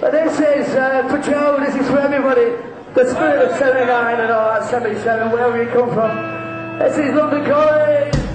But this is uh, for Joe, this is for everybody. The spirit of 79 and all that, 77, wherever you come from. This is London Calling.